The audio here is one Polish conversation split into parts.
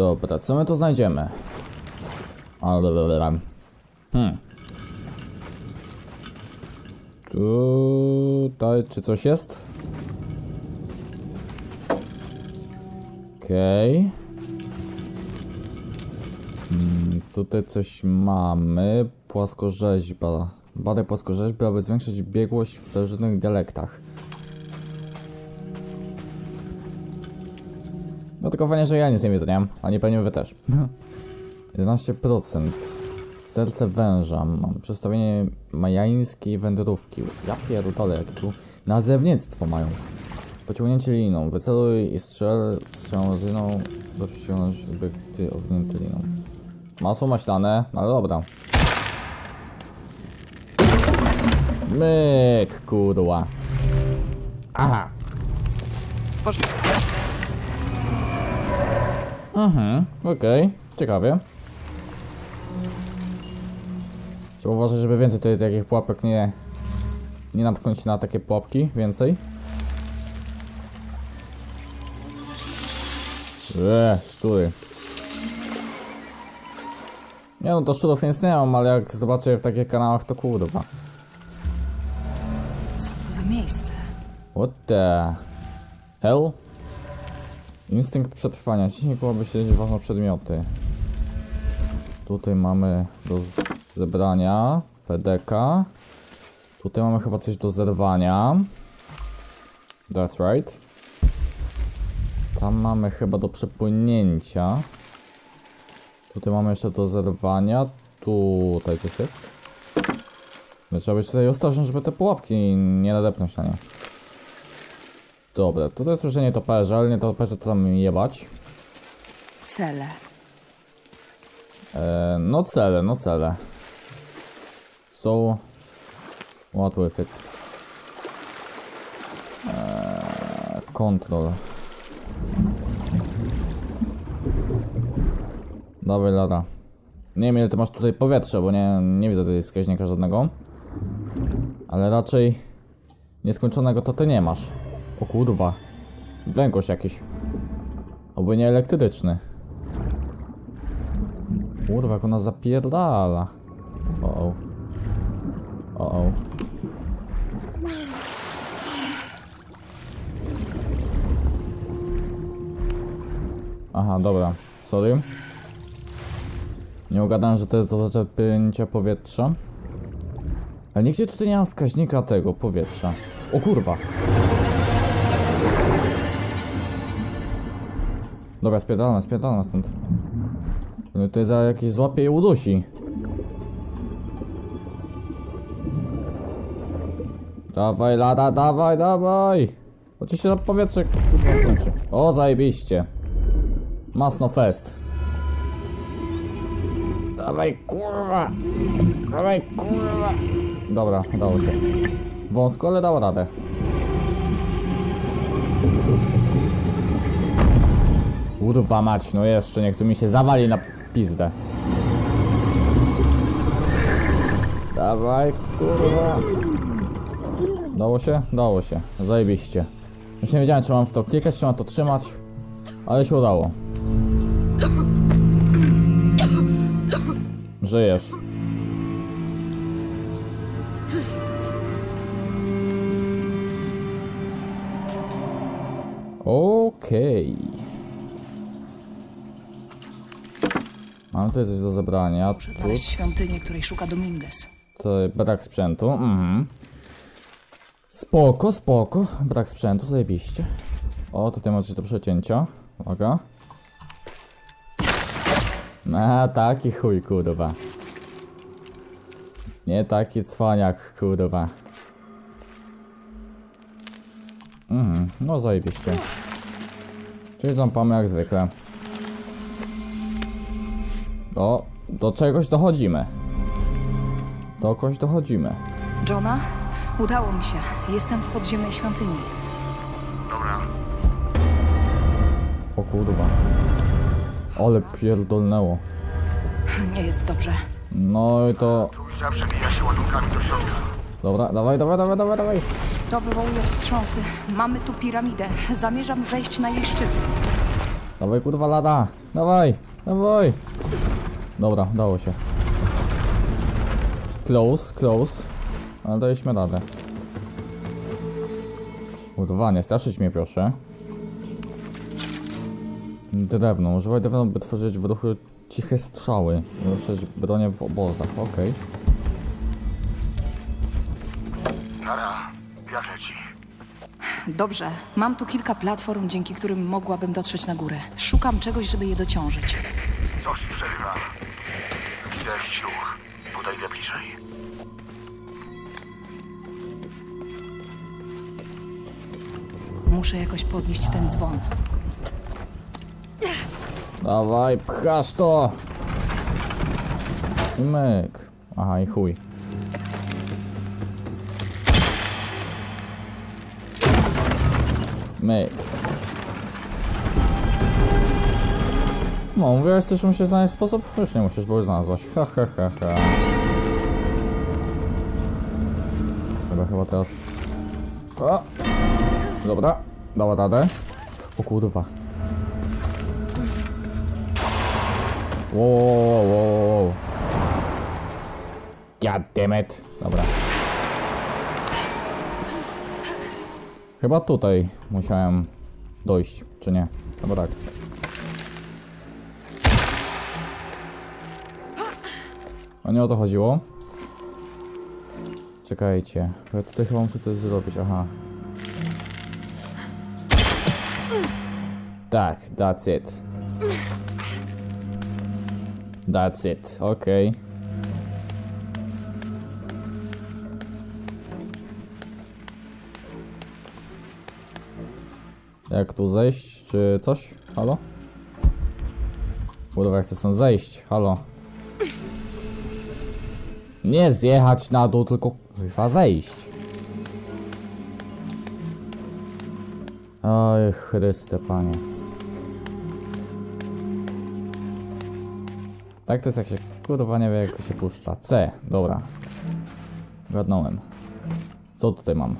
Dobra, co my tu znajdziemy? Ale Hmm. Tutaj czy coś jest? Okej. Hmm, tutaj coś mamy. Płaskorzeźba. Badaj płaskorzeźby, aby zwiększyć biegłość w starożytnych dialektach. No tylko fajnie, że ja nic nie widzę, nie? A nie pewnie wy też. 11%. Serce węża. Mam przedstawienie majańskiej wędrówki. Ja pierdolę, jakie tu nazewnictwo mają. Pociągnięcie liną. Wyceluj i strzel z liną, by przyciągnąć obiekty owinięte liną. Masło maślane, ale dobra. Myk, kurwa. Aha. W porządku. Mhm, okej, ciekawie. Trzeba uważać, żeby więcej tutaj takich pułapek nie... Nie natknąć na takie pułapki, więcej. Eee, szczury. Nie no, to szczurów nic nie mam, ale jak zobaczę je w takich kanałach, to kurwa. Co to za miejsce? What the hell? Instynkt przetrwania. Ciśnij koło, by śledzić ważne przedmioty. Tutaj mamy do zebrania PDK. Tutaj mamy chyba coś do zerwania. That's right. Tam mamy chyba do przepłynięcia. Tutaj mamy jeszcze do zerwania. Tutaj coś jest. No, trzeba być tutaj ostrożny, żeby te pułapki nie nadepnąć na nie. Dobra, tutaj słyszenie toperze, ale nie toperze to tam jebać. Cele. E, no cele, no cele. So, what with it? E, control. Dawaj lada. Nie wiem ile ty masz tutaj powietrza, bo nie, nie widzę tutaj wskaźnika żadnego. Ale raczej nieskończonego to ty nie masz. O kurwa. Węgorz jakiś. Oby nie elektryczny. Kurwa, jak ona zapierdala. O o. O o. Aha, dobra. Sorry. Nie ugadałem, że to jest do zaczerpnięcia powietrza. Ale nigdzie tutaj nie mam wskaźnika tego powietrza. O kurwa. Dobra, spierdalamy, spierdalamy stąd. No tutaj za jakieś złapie i udusi. Dawaj, lada, dawaj, dawaj! Oczywiście na powietrze kurwa skończy. O, zajebiście. Masno fest. Dawaj, kurwa! Dawaj, kurwa! Dobra, udało się. Wąsko, ale dało radę. Kurwa mać, no jeszcze, niech tu mi się zawali na pizdę. Dawaj, kurwa. Dało się? Dało się. Zajebiście. Już nie wiedziałem, czy mam w to klikać, czy mam to trzymać, ale się udało. Żyjesz. Okej. Mam tutaj coś do zebrania. Tu Znaleźć świątynię, której szuka Dominguez. to brak sprzętu. Mhm. Spoko, spoko. Brak sprzętu, zajebiście. O, tutaj macie do przecięcia. Uwaga. A, taki chuj, kurwa. Nie taki cwaniak, kurwa. Mhm, no zajebiście. Czyli zampamy jak zwykle. O, do czegoś dochodzimy. Do kogoś dochodzimy. Johna? Udało mi się. Jestem w podziemnej świątyni. Dobra, O kurwa. Ale pierdolnęło. Nie jest dobrze. No i to... trójca przebija się ładunkami do środka. Dobra, dawaj, dawaj, dawaj, dawaj, dawaj. To wywołuje wstrząsy. Mamy tu piramidę. Zamierzam wejść na jej szczyt. Dawaj kurwa lada. Dawaj, dawaj. Dobra, dało się. Close, close. Ale daliśmy radę. Kurwa, nie straszyć mnie proszę. Drewno, używaj drewno, by tworzyć w ruchu ciche strzały. Ulepszać bronię w obozach, okej. Nara, jak leci? Dobrze, mam tu kilka platform, dzięki którym mogłabym dotrzeć na górę. Szukam czegoś, żeby je dociążyć. Coś przerywa. Widzę jakiś ruch. Podejdę bliżej. Muszę jakoś podnieść ten dzwon. Dawaj, pchasz to! I myk. Aha, i chuj. Myk. No, mówiłaś też, że musisz znaleźć sposób? Już nie musisz, bo już znalazłaś. Ha, ha, ha, ha. Dobra, chyba teraz... O! Dobra, dała radę. O kurwa. Wow, wow, wow, wow. God damn it. Dobra. Chyba tutaj musiałem dojść, czy nie? Chyba tak. A nie o to chodziło? Czekajcie, bo ja tutaj chyba muszę coś zrobić, aha. Tak, that's it. That's it, okej. Jak tu zejść, czy coś? Halo? Kurwa, chcę stąd zejść, halo. Nie zjechać na dół, tylko chyba zejść. Oj, Chryste, panie. Tak to jest jak się... Kurwa, nie wiem jak to się puszcza. C, dobra. Gadnąłem. Co tutaj mam?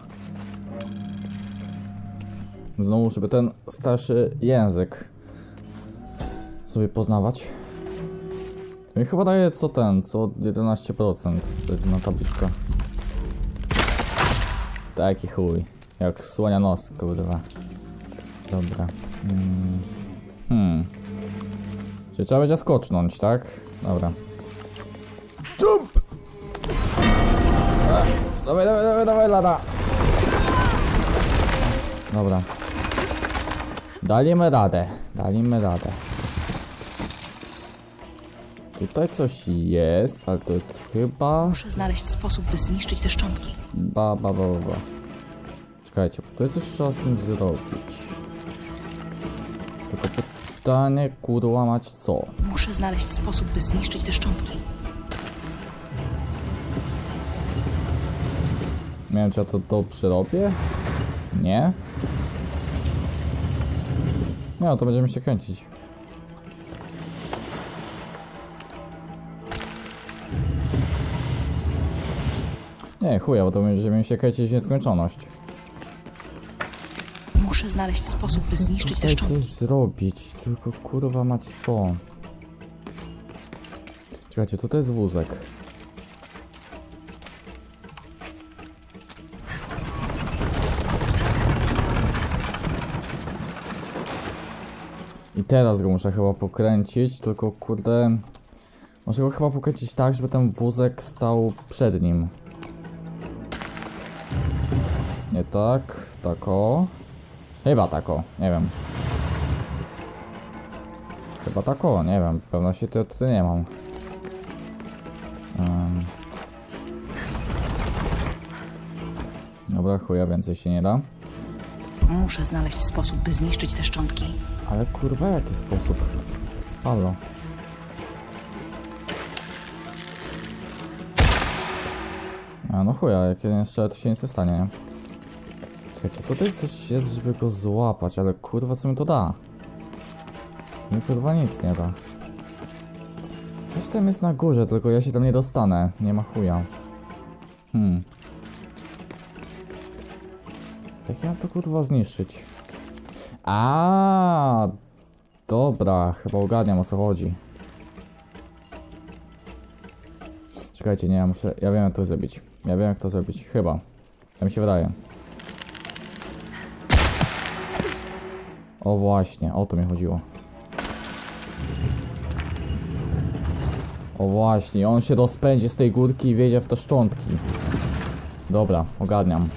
Znowu, żeby ten starszy język sobie poznawać. I chyba daje co ten, co 11%, co jedna tabliczka. Taki chuj. Jak słonia nos, kurwa. Dobra. Hmm. hmm. Czyli trzeba będzie skocznąć, tak? Dobra. Jump! Dawaj, dawaj, dawaj, dawaj, lada! Dobra. Dalimy radę, dalimy radę. Tutaj coś jest, ale to jest chyba... Muszę znaleźć sposób, by zniszczyć te szczątki. Ba, ba, ba, ba, ba. Czekajcie, tutaj coś trzeba z tym zrobić. Tylko pytanie, kurwa mać co? Muszę znaleźć sposób, by zniszczyć te szczątki. Nie wiem, czy ja to dobrze robię? Czy Nie? Nie, no to będziemy się kręcić. Nie, chuja, bo to będziemy się kręcić w nieskończoność. Muszę znaleźć sposób, by zniszczyć te Tutaj coś zrobić, tylko kurwa mać co? Czekajcie, tutaj jest wózek. I teraz go muszę chyba pokręcić, tylko kurde... Muszę go chyba pokręcić tak, żeby ten wózek stał przed nim. Tak, tak o. Chyba tako, nie wiem. Chyba tako, nie wiem, pewności to tutaj nie mam. Um. Dobra, chuja, więcej się nie da. Muszę znaleźć sposób, by zniszczyć te szczątki. Ale kurwa, jaki sposób? Halo. A no chuja, jak ja nie strzelę, to się nic nie stanie, nie? Czekajcie, tutaj coś jest, żeby go złapać, ale kurwa, co mi to da? Mi kurwa nic nie da. Coś tam jest na górze, tylko ja się tam nie dostanę. Nie ma chuja. Hmm. Jak ja to kurwa zniszczyć? A, Dobra, chyba ogarniam o co chodzi. Czekajcie, nie, ja muszę. Ja wiem jak to zrobić. Ja wiem jak to zrobić. Chyba. Ja mi się wydaje. O właśnie, o to mi chodziło. O właśnie, on się rozpędzi z tej górki i wjedzie w te szczątki. Dobra, ogarniam.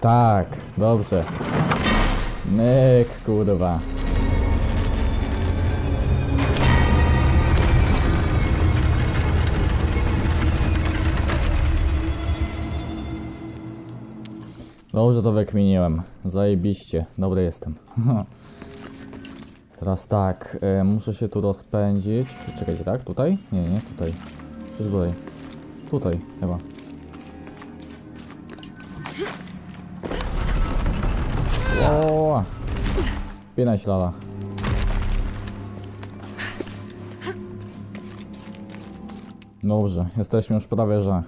Tak, dobrze. Myk, kurwa. Dobrze to wykminiłem. Zajebiście. Dobry jestem. Teraz tak, e, muszę się tu rozpędzić. Czekajcie, tak? Tutaj? Nie, nie, tutaj. Czy tutaj? Tutaj, chyba. O! Pinaj ślada. Dobrze, jesteśmy już prawie, że.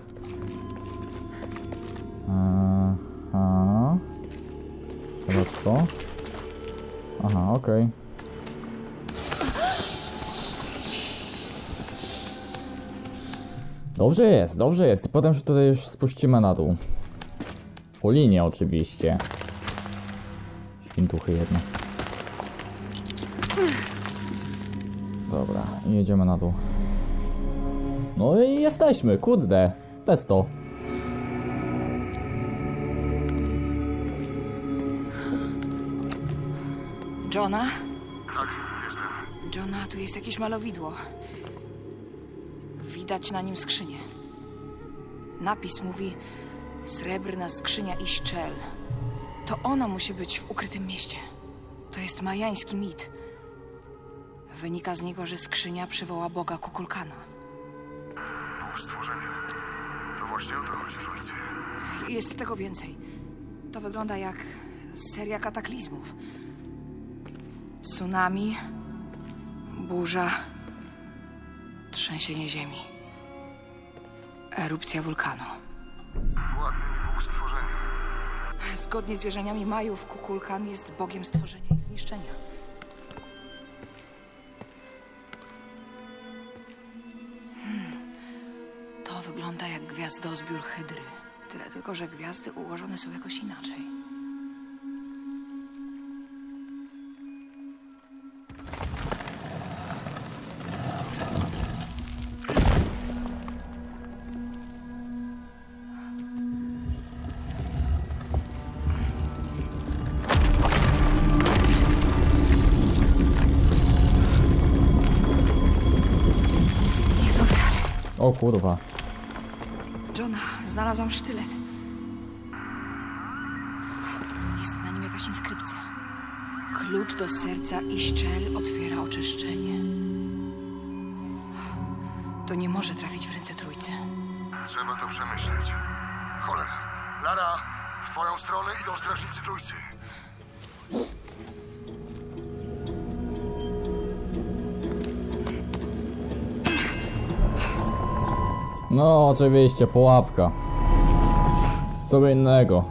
Aha. Teraz co? Aha, okej. Dobrze jest, dobrze jest. Potem się tutaj już spuścimy na dół. Po linie oczywiście. Świntuchy jedne. Dobra, jedziemy na dół. No i jesteśmy, kurde. Testo. Johna? Tak, jestem. Johna, tu jest jakieś malowidło. Widać na nim skrzynię. Napis mówi Srebrna skrzynia Iszczel. To ona musi być w ukrytym mieście. To jest majański mit. Wynika z niego, że skrzynia przywoła boga Kukulkana. Bóg stworzenia. To właśnie o to chodzi trójcy. Jest tego więcej. To wygląda jak seria kataklizmów. Tsunami, burza, trzęsienie ziemi, erupcja wulkanu. Ładny mi Bóg stworzenia. Zgodnie z wierzeniami Majów, Kukulkan jest bogiem stworzenia i zniszczenia. Hmm. To wygląda jak gwiazdozbiór Hydry. Tyle tylko, że gwiazdy ułożone są jakoś inaczej. O kurwa. Johna, znalazłam sztylet. Jest na nim jakaś inskrypcja. Klucz do serca i szczel otwiera oczyszczenie. To nie może trafić w ręce trójcy. Trzeba to przemyśleć. Cholera. Lara, w twoją stronę idą strażnicy trójcy. No, oczywiście, pułapka. Co innego.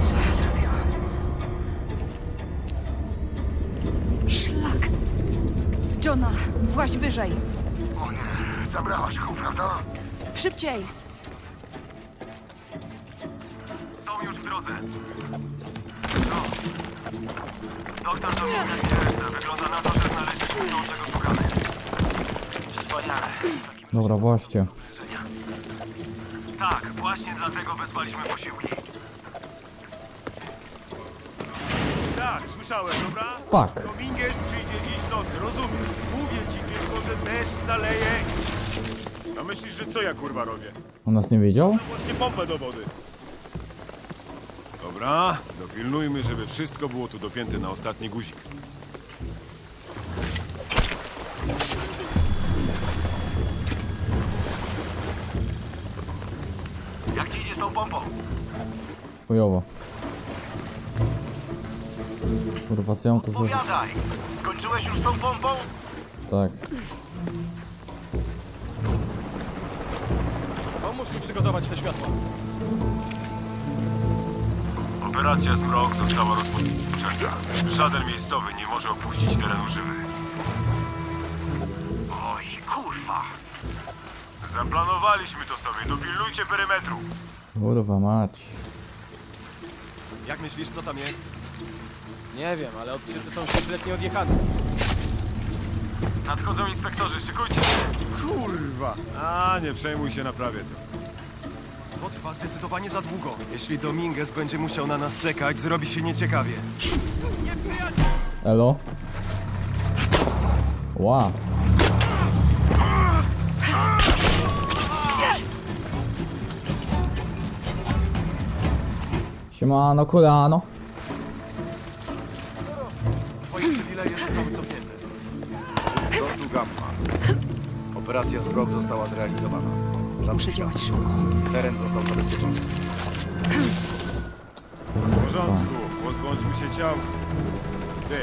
Co ja zrobiłam? Szlak! Johna, właź wyżej! O nie, zabrałaś go, prawda? Szybciej! Są już w drodze. Doktor Dominguez i reszta. Wygląda na to, że znaleźliśmy to, czego szukamy. Wspaniale. Dobra, właśnie. Tak, właśnie dlatego wezwaliśmy posiłki. Tak, słyszałem, dobra? Fuck. Dominguez przyjdzie dziś w nocy, rozumiem. Mówię ci tylko, że deszcz zaleje. A myślisz, że co ja kurwa robię? On nas nie widział? Właśnie pompę do wody. Dobra, dopilnujmy, żeby wszystko było tu dopięte na ostatni guzik. Jak ci idzie z tą pompą? Chujowo. Kurwa, co ja mam zrobić? Powiadaj! Skończyłeś już z tą pompą? Tak. Pomóż mi przygotować te światła. Operacja Zmrok została rozpoczęta. Żaden miejscowy nie może opuścić terenu żywy. Oj, kurwa! Zaplanowaliśmy to sobie. Dopilnujcie perymetru. Kurwa mać. Jak myślisz, co tam jest? Nie wiem, ale odczyty są kompletnie odjechane. Nadchodzą inspektorzy, szykujcie się! Kurwa! A, nie przejmuj się, naprawię to. To trwa zdecydowanie za długo. Jeśli Dominguez będzie musiał na nas czekać, zrobi się nieciekawie. Elo? Ła. Siemano, kulano. Twoje przywileje zostały cofnięte. Lotu Gamma. Operacja Zbrok została zrealizowana. Muszę działać szybko. Teren został zabezpieczony. W porządku, pozbądźmy się ciał. Ty,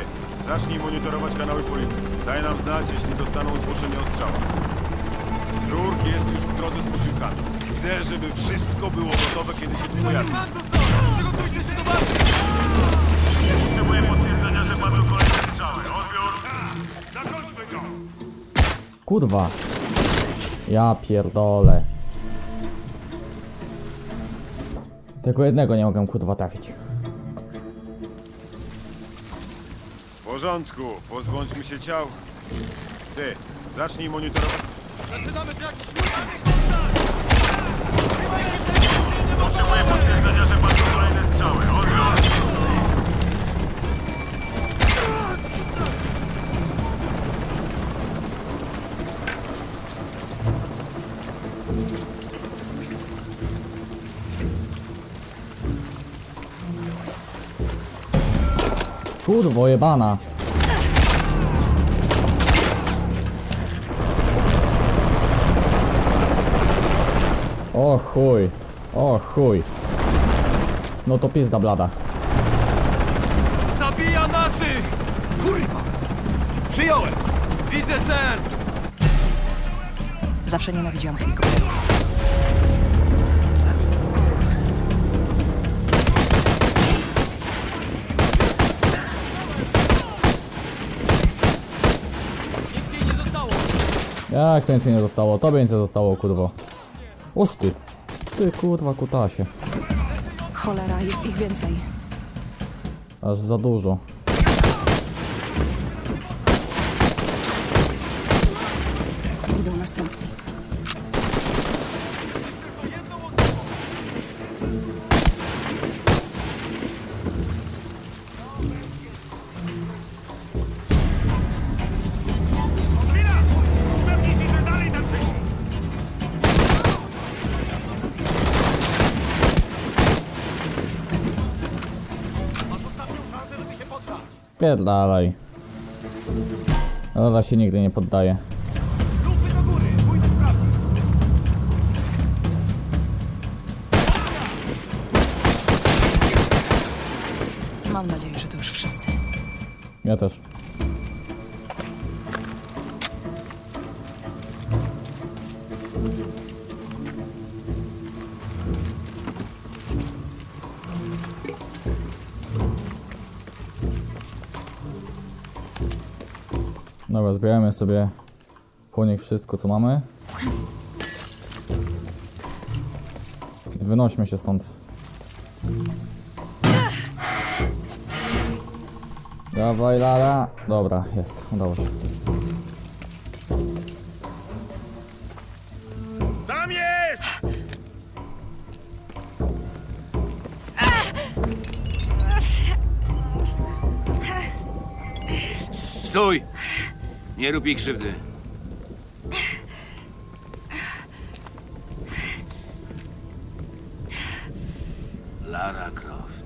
zacznij monitorować kanały policji. Daj nam znać, jeśli dostaną zgłoszenie o strzałach. Drurk jest już w drodze z posiłkami. Chcę, żeby wszystko było gotowe, kiedy się tu pojawi. Przygotujcie się do walki! Potrzebuję potwierdzenia, że padły kolejne strzały. Odbiór. Zakończmy to! Kurwa. Ja pierdolę. Tego jednego nie mogę kurwa trafić. W porządku, pozbądźmy się ciał. Ty, zacznij monitorować. Zaczynamy tracić Kurwo jebana. O chuj. O chuj. No to pizda blada. Zabija naszych! Kurwa! Przyjąłem! Widzę cel! Zawsze nienawidziłam helikopterów. Jak to nic mi nie zostało? Tobie nic nie zostało, kurwo. Oż ty. Ty kurwa kutasie. Cholera, jest ich więcej. Aż za dużo. Pierdalaj. Rola się nigdy nie poddaje. Mam nadzieję, że to już wszyscy. Ja też. Dobra, zbieramy sobie po nich wszystko co mamy. Wynośmy się stąd. Dawaj Lara. Dobra, jest, udało się. Nie rób jej krzywdy. Lara Croft.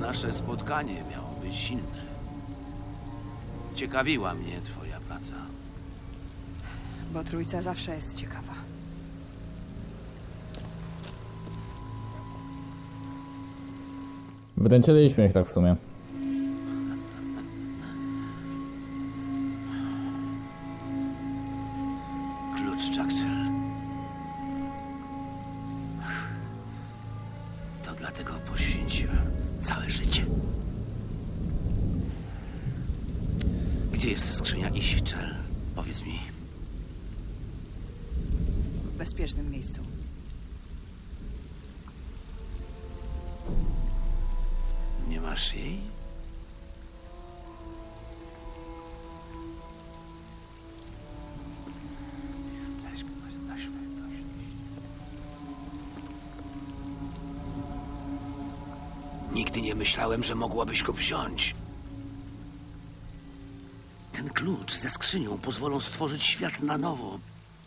Nasze spotkanie miało być silne. Ciekawiła mnie twoja praca. Bo trójca zawsze jest ciekawa. Wręczyliśmy ich tak w sumie. Nigdy nie myślałem, że mogłabyś go wziąć. Ten klucz ze skrzynią pozwolą stworzyć świat na nowo,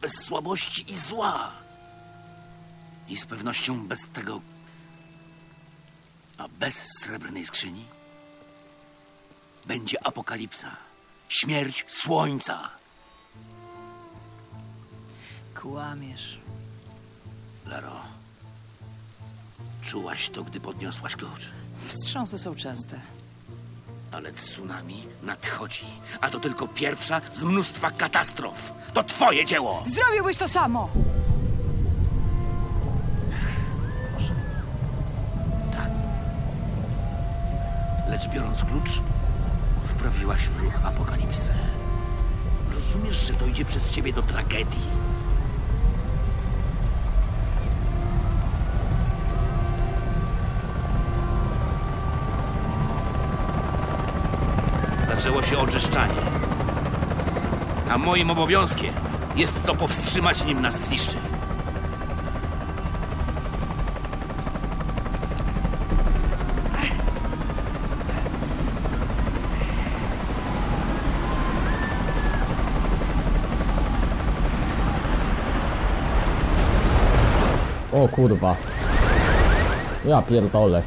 bez słabości i zła. I z pewnością bez tego a bez srebrnej skrzyni będzie apokalipsa, śmierć słońca. Kłamiesz. Laro, czułaś to, gdy podniosłaś klucz, Wstrząsy są częste. ale tsunami nadchodzi, a to tylko pierwsza z mnóstwa katastrof. To twoje dzieło! Zrobiłbyś to samo! Tak. Lecz biorąc klucz, wprawiłaś w ruch apokalipsę. Rozumiesz, że dojdzie przez ciebie do tragedii? Zaczęło się oczyszczanie. A moim obowiązkiem jest to powstrzymać, nim nas zniszczy. O kurwa. Ja pierdolę.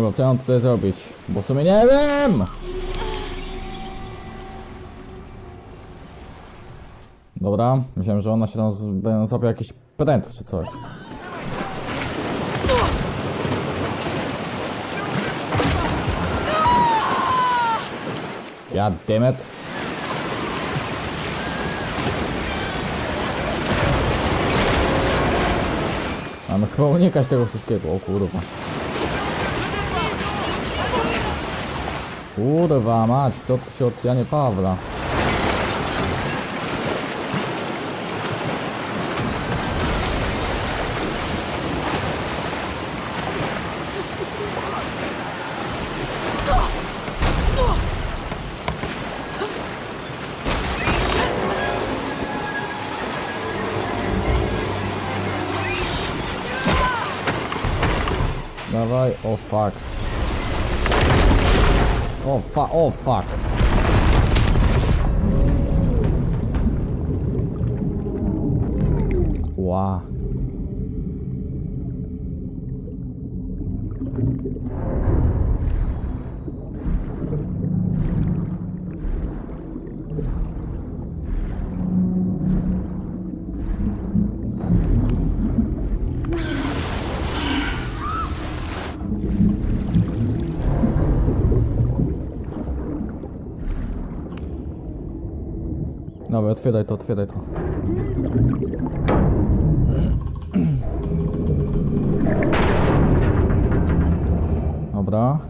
Dobra, co ja mam tutaj zrobić? Bo w sumie nie wiem! Dobra, myślałem, że ona się tam złapie jakiś pręt czy coś. God damn it. Mamy chyba unikać tego wszystkiego, o kurwa. Kurwa mać, co tu się od Pawla? Dawaj, o fuck. O fa, o fuck. Ła. Dobra, otwieraj to, otwieraj to. Dobra.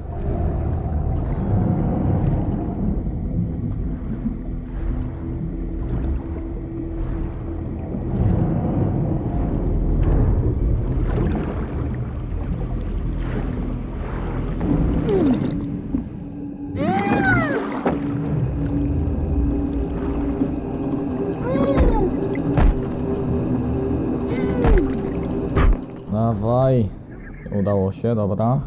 Udało się, dobra.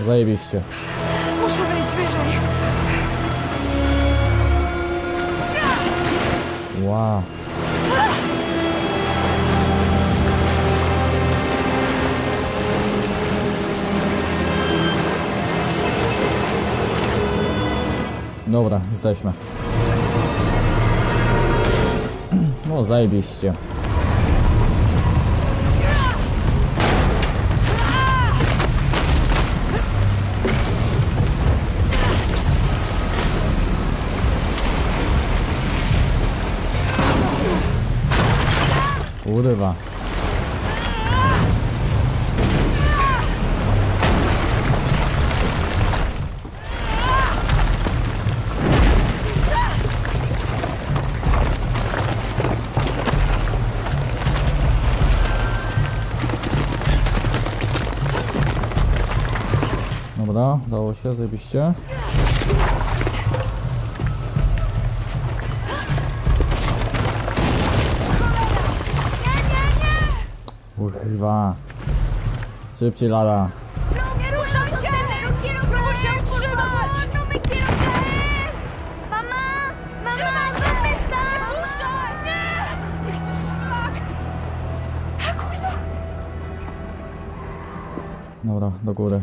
Zajebiście. Muszę wejść wyżej. Wow. Dobra, jesteśmy. No, zajebiście. Kurwa. Dobra, dało się, zajebiście. Kurwa. Szybciej, Lara. Nie ruszaj się! Spróbuj się utrzymać! No quiero caer! Mama! Mama, ¿dónde estás? Puszczaj! Nie! Niech to szlak! A kurwa! Dobra, do góry.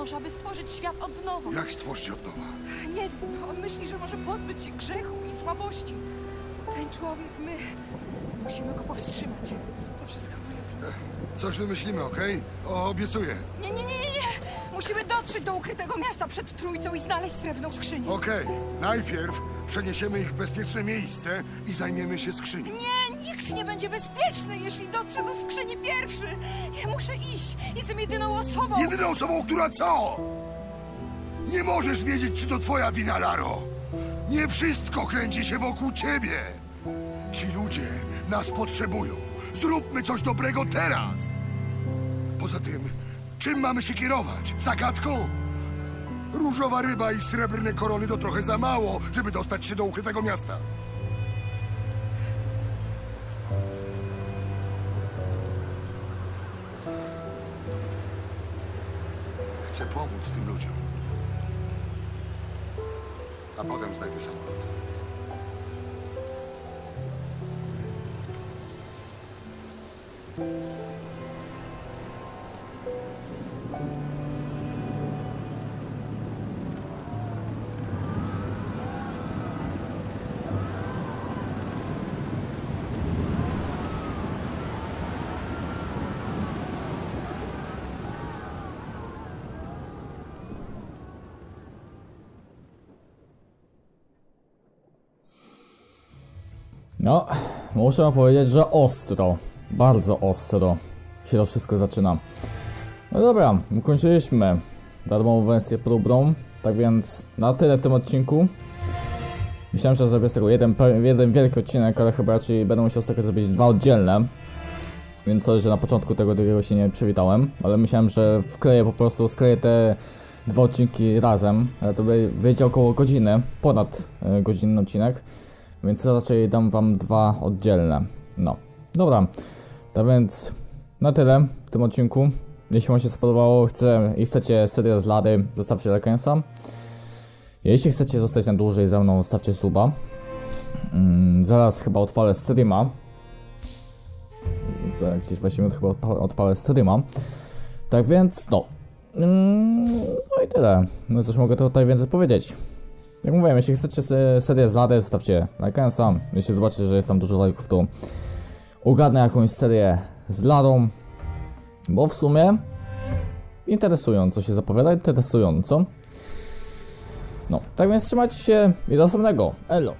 Skrzyni i noża, by stworzyć świat od nowa. Jak stworzyć od nowa? Nie wiem, on myśli, że może pozbyć się grzechu i słabości. Ten człowiek, my musimy go powstrzymać. To wszystko moja wina. Coś wymyślimy, okej? O, obiecuję. Nie, nie, nie, nie, nie! Musimy dotrzeć do ukrytego miasta przed trójcą i znaleźć srebrną skrzynię. Okej, najpierw przeniesiemy ich w bezpieczne miejsce i zajmiemy się skrzynią. Nie, nikt nie będzie bezpieczny, jeśli dotrze do skrzyni pierwszy. Muszę iść. Jestem jedyną osobą. Jedyną osobą, która co? Nie możesz wiedzieć, czy to twoja wina, Laro. Nie wszystko kręci się wokół ciebie. Ci ludzie nas potrzebują. Zróbmy coś dobrego teraz. Poza tym, czym mamy się kierować? Zagadką? Różowa ryba i srebrne korony to trochę za mało, żeby dostać się do ukrytego miasta. Chcę pomóc tym ludziom. A potem znajdę samolot. No, muszę powiedzieć, że ostro. Bardzo ostro się to wszystko zaczyna. No dobra, ukończyliśmy darmową wersję próbną. Tak więc na tyle w tym odcinku. Myślałem, że zrobię z tego jeden, jeden wielki odcinek, ale chyba raczej będę musiał z tego zrobić dwa oddzielne. Więc sorry, że na początku tego drugiego się nie przywitałem, ale myślałem, że wkleję po prostu, skleję te dwa odcinki razem, ale to by wyjdzie około godziny, ponad e, godzinny odcinek. Więc raczej dam wam dwa oddzielne. No. Dobra. To więc na tyle w tym odcinku. Jeśli wam się spodobało chcę, i chcecie serię z Lady, zostawcie lajkensa. Jeśli chcecie zostać na dłużej ze mną, stawcie suba. Mm, zaraz chyba odpalę streama. Za jakieś 20 minut chyba odpalę, odpalę streama. Tak więc, no. Mm, no i tyle. No cóż mogę tutaj więcej powiedzieć. Jak mówiłem, jeśli chcecie se- serię z zostawcie lajka sam. Jeśli zobaczycie, że jest tam dużo lajków, to ogarnę jakąś serię z Ladą. Bo w sumie interesująco się zapowiada, interesująco. No, tak więc trzymajcie się i do następnego. Elo.